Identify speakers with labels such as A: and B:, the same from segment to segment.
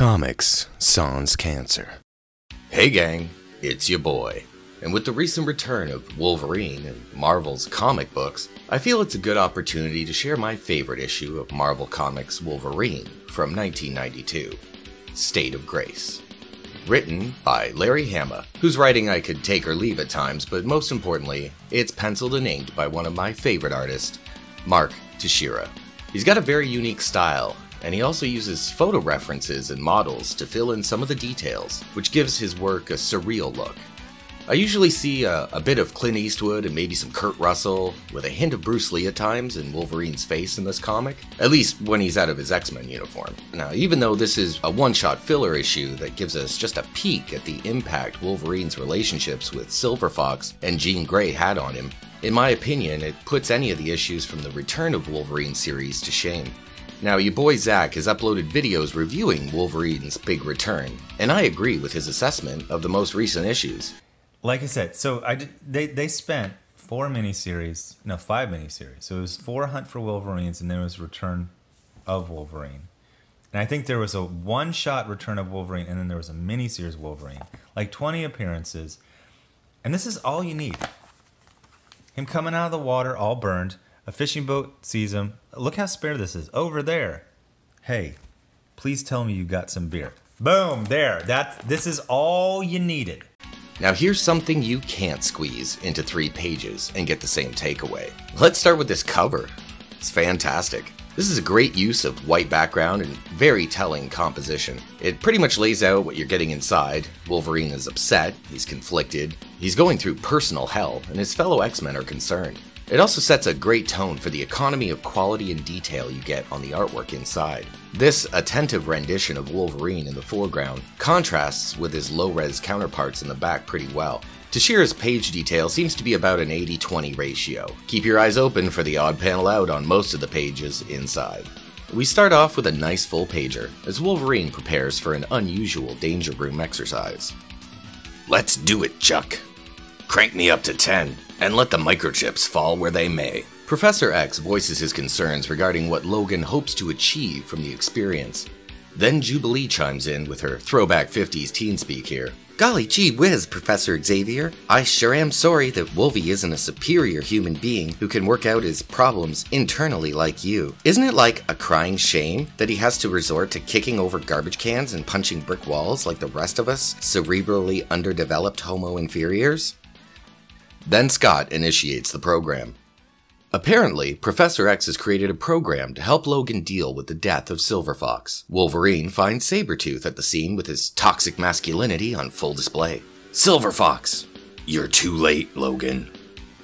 A: Comics Sans Cancer. Hey gang, it's your boy. And with the recent return of Wolverine and Marvel's comic books, I feel it's a good opportunity to share my favorite issue of Marvel Comics Wolverine from 1992 State of Grace. Written by Larry Hama, whose writing I could take or leave at times, but most importantly, it's penciled and inked by one of my favorite artists, Mark Texeira. He's got a very unique style, and he also uses photo references and models to fill in some of the details, which gives his work a surreal look. I usually see a, a, bit of Clint Eastwood and maybe some Kurt Russell, with a hint of Bruce Lee at times in Wolverine's face in this comic, at least when he's out of his X Men uniform. Now, even though this is a one shot filler issue that gives us just a peek at the impact Wolverine's relationships with Silver Fox and Jean Grey had on him, in my opinion, it puts any of the issues from the Return of Wolverine series to shame. Now, your boy Zach has uploaded videos reviewing Wolverine's big return, and I agree with his assessment of the most recent issues
B: like I said, so I they they spent four miniseries, no five miniseries. So it was four Hunt for Wolverines, and then it was Return of Wolverine. And I think there was a one shot Return of Wolverine, and then there was a miniseries Wolverine, like twenty appearances, and this is all you need. Him coming out of the water, all burned. A fishing boat sees him. Look how spare this is. Over there. Hey, please tell me you got some beer. Boom, there. That's this is all you needed.
A: Now here's something you can't squeeze into three pages and get the same takeaway. Let's start with this cover. It's fantastic. This is a great use of white background and very telling composition. It pretty much lays out what you're getting inside. Wolverine is upset, he's conflicted, he's going through personal hell, and his fellow X-Men are concerned. It also sets a great tone for the economy of quality and detail you get on the artwork inside. This attentive rendition of Wolverine in the foreground contrasts with his low-res counterparts in the back pretty well. Texeira's page detail seems to be about an 80-20 ratio. Keep your eyes open for the odd panel out on most of the pages inside. We start off with a nice full pager as Wolverine prepares for an unusual danger room exercise. Let's do it, Chuck. Crank me up to 10 and let the microchips fall where they may. Professor X voices his concerns regarding what Logan hopes to achieve from the experience. Then Jubilee chimes in with her throwback 50s teen speak here. Golly gee whiz, Professor Xavier. I sure am sorry that Wolvie isn't a superior human being who can work out his problems internally like you. Isn't it like a crying shame that he has to resort to kicking over garbage cans and punching brick walls like the rest of us cerebrally underdeveloped homo inferiors? Then Scott initiates the program. Apparently, Professor X has created a program to help Logan deal with the death of Silver Fox. Wolverine finds Sabretooth at the scene with his toxic masculinity on full display. Silver Fox, you're too late, Logan.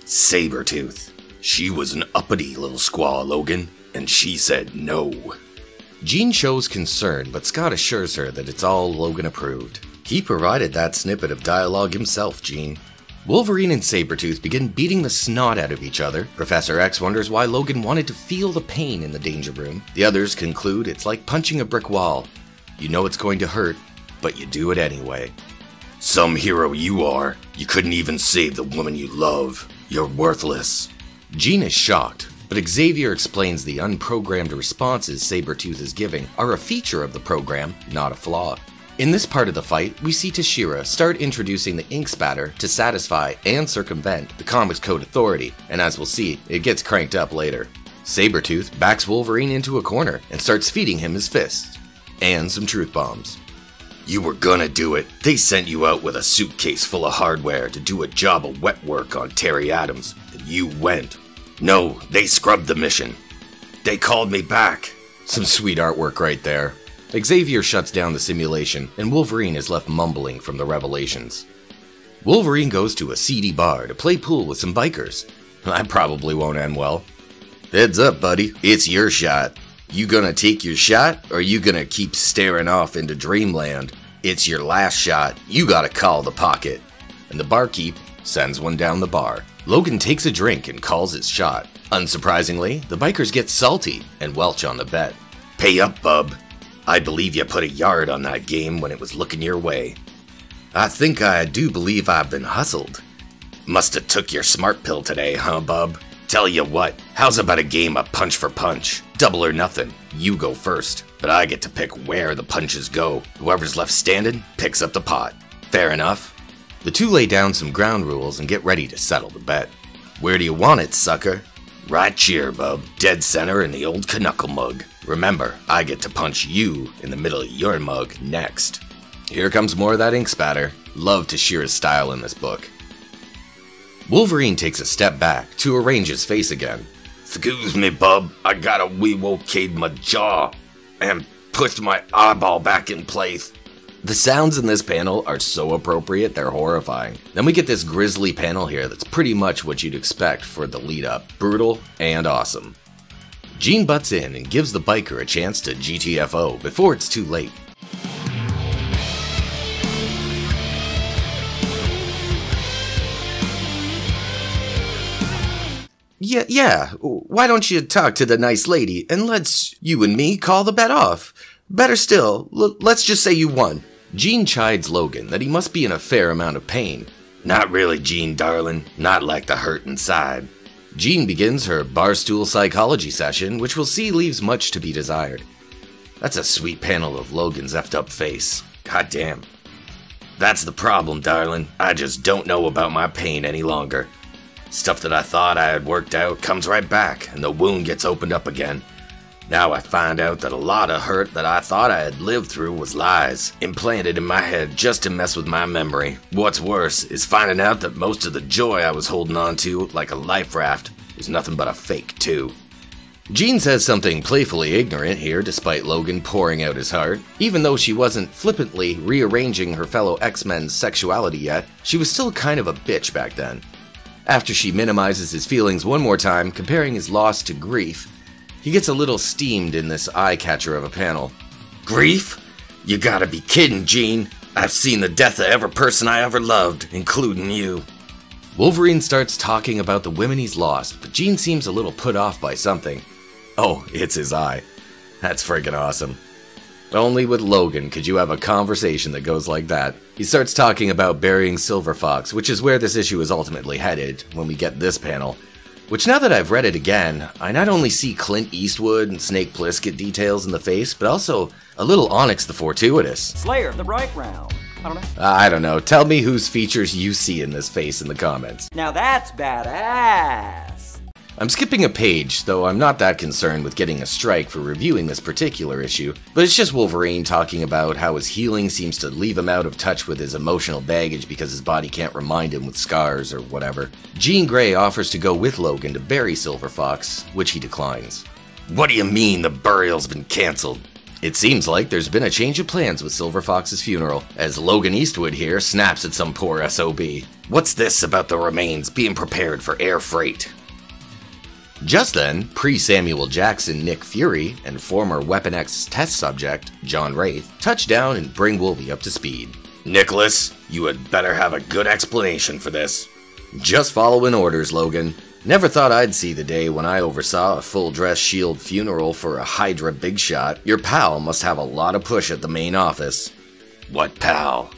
A: Sabretooth, she was an uppity little squaw, Logan, and she said no. Jean shows concern, but Scott assures her that it's all Logan approved. He provided that snippet of dialogue himself, Jean. Wolverine and Sabretooth begin beating the snot out of each other. Professor X wonders why Logan wanted to feel the pain in the danger room. The others conclude it's like punching a brick wall. You know it's going to hurt, but you do it anyway. Some hero you are. You couldn't even save the woman you love. You're worthless. Jean is shocked, but Xavier explains the unprogrammed responses Sabretooth is giving are a feature of the program, not a flaw. In this part of the fight, we see Texeira start introducing the ink spatter to satisfy and circumvent the Comics Code Authority, and as we'll see, it gets cranked up later. Sabretooth backs Wolverine into a corner and starts feeding him his fists. And some truth bombs. You were gonna do it. They sent you out with a suitcase full of hardware to do a job of wet work on Terry Adams, and you went. No, they scrubbed the mission. They called me back. Some sweet artwork right there. Xavier shuts down the simulation, and Wolverine is left mumbling from the revelations. Wolverine goes to a seedy bar to play pool with some bikers. That probably won't end well. Heads up, buddy. It's your shot. You gonna take your shot, or you gonna keep staring off into dreamland? It's your last shot. You gotta call the pocket. And the barkeep sends one down the bar. Logan takes a drink and calls his shot. Unsurprisingly, the bikers get salty and welch on the bet. Pay up, bub. I believe you put a yard on that game when it was looking your way. I think I do believe I've been hustled. Musta took your smart pill today, huh, bub? Tell you what, how's about a game of punch for punch? Double or nothing. You go first. but I get to pick where the punches go. Whoever's left standing picks up the pot. Fair enough. The two lay down some ground rules and get ready to settle the bet. Where do you want it, sucker? Right here, bub. Dead center in the old knuckle mug. Remember, I get to punch you in the middle of your mug next. Here comes more of that ink spatter. Love his style in this book. Wolverine takes a step back to arrange his face again. Excuse me, bub. I gotta wee wokade my jaw and push my eyeball back in place. The sounds in this panel are so appropriate, they're horrifying. Then we get this grisly panel here that's pretty much what you'd expect for the lead up brutal and awesome. Jean butts in and gives the biker a chance to GTFO before it's too late. Yeah, yeah. Why don't you talk to the nice lady and let's you and me call the bet off? Better still, let's just say you won. Jean chides Logan that he must be in a fair amount of pain. Not really, Jean, darling. Not like the hurt inside. Jean begins her barstool psychology session, which we'll see leaves much to be desired. That's a sweet panel of Logan's effed up face. God damn. That's the problem, darling. I just don't know about my pain any longer. Stuff that I thought I had worked out comes right back, and the wound gets opened up again. Now I find out that a lot of hurt that I thought I had lived through was lies, implanted in my head just to mess with my memory. What's worse is finding out that most of the joy I was holding on to, like a life raft, was nothing but a fake, too. Jean says something playfully ignorant here, despite Logan pouring out his heart. Even though she wasn't flippantly rearranging her fellow X Men's sexuality yet, she was still kind of a bitch back then. After she minimizes his feelings one more time, comparing his loss to grief, he gets a little steamed in this eye catcher of a panel. Grief? You gotta be kidding, Jean. I've seen the death of every person I ever loved, including you. Wolverine starts talking about the women he's lost, but Jean seems a little put off by something. Oh, it's his eye. That's friggin' awesome. Only with Logan could you have a conversation that goes like that. He starts talking about burying Silver Fox, which is where this issue is ultimately headed when we get this panel. Which, now that I've read it again, I not only see Clint Eastwood and Snake Plissken details in the face, but also a little Onyx the Fortuitous.
C: Slayer of the Bright Round. I don't know.
A: Uh, I don't know. Tell me whose features you see in this face in the comments.
C: Now that's badass.
A: I'm skipping a page, though I'm not that concerned with getting a strike for reviewing this particular issue, but it's just Wolverine talking about how his healing seems to leave him out of touch with his emotional baggage because his body can't remind him with scars or whatever. Jean Grey offers to go with Logan to bury Silver Fox, which he declines. What do you mean the burial's been cancelled? It seems like there's been a change of plans with Silver Fox's funeral, as Logan Eastwood here snaps at some poor SOB. What's this about the remains being prepared for air freight? Just then, pre Samuel Jackson Nick Fury and former Weapon X test subject John Wraith touch down and bring Wolvie up to speed. Nicholas, you had better have a good explanation for this. Just following orders, Logan. Never thought I'd see the day when I oversaw a full dress shield funeral for a Hydra big shot. Your pal must have a lot of push at the main office. What pal?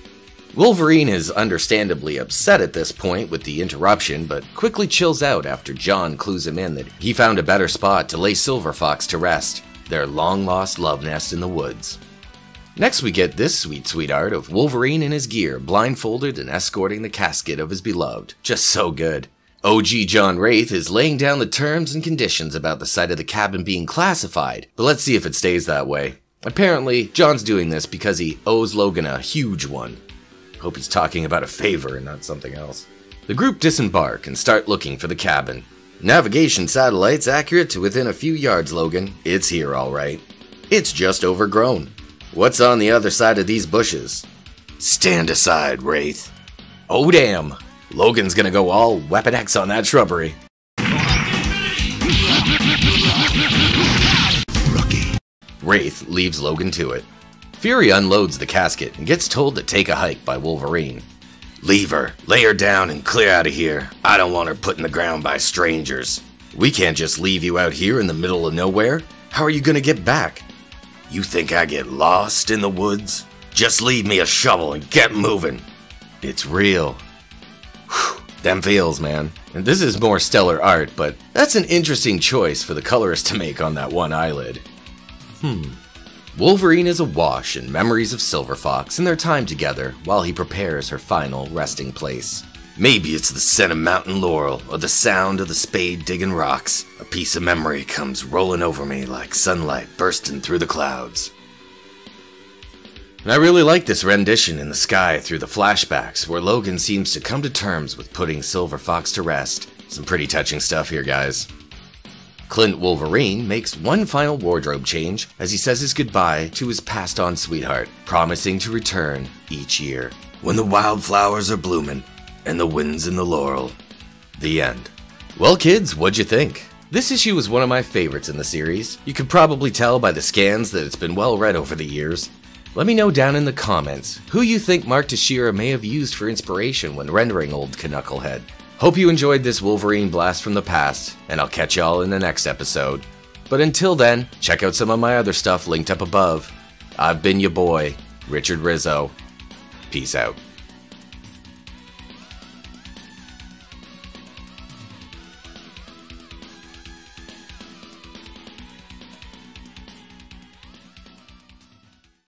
A: Wolverine is understandably upset at this point with the interruption, but quickly chills out after John clues him in that he found a better spot to lay Silver Fox to rest, their long lost love nest in the woods. Next, we get this sweet sweetheart of Wolverine in his gear, blindfolded and escorting the casket of his beloved. Just so good. OG John Wraith is laying down the terms and conditions about the site of the cabin being classified, but let's see if it stays that way. Apparently, John's doing this because he owes Logan a huge one. Hope he's talking about a favor and not something else. The group disembark and start looking for the cabin. Navigation satellite's accurate to within a few yards, Logan. It's here, all right. It's just overgrown. What's on the other side of these bushes? Stand aside, Wraith. Oh, damn. Logan's gonna go all Weapon X on that shrubbery. Wraith leaves Logan to it. Fury unloads the casket and gets told to take a hike by Wolverine. Leave her, lay her down, and clear out of here. I don't want her put in the ground by strangers. We can't just leave you out here in the middle of nowhere. How are you gonna get back? You think I get lost in the woods? Just leave me a shovel and get moving. It's real. Whew, them feels, man. And this is more stellar art, but that's an interesting choice for the colorist to make on that one eyelid. Hmm. Wolverine is awash in memories of Silver Fox and their time together while he prepares her final resting place. Maybe it's the scent of mountain laurel or the sound of the spade digging rocks. A piece of memory comes rolling over me like sunlight bursting through the clouds. And I really like this rendition in the sky through the flashbacks, where Logan seems to come to terms with putting Silver Fox to rest. Some pretty touching stuff here, guys. Clint Wolverine makes one final wardrobe change as he says his goodbye to his passed on sweetheart, promising to return each year. When the wildflowers are blooming and the wind's in the laurel. The end. Well, kids, what'd you think? This issue was one of my favorites in the series. You could probably tell by the scans that it's been well read over the years. Let me know down in the comments who you think Mark Texeira may have used for inspiration when rendering Old Knucklehead. Hope you enjoyed this Wolverine blast from the past, and I'll catch y'all in the next episode. But until then, check out some of my other stuff linked up above. I've been your boy, Richard Rizzo. Peace out.